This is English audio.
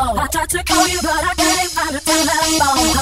I tried to call you, but I can't find a telephone.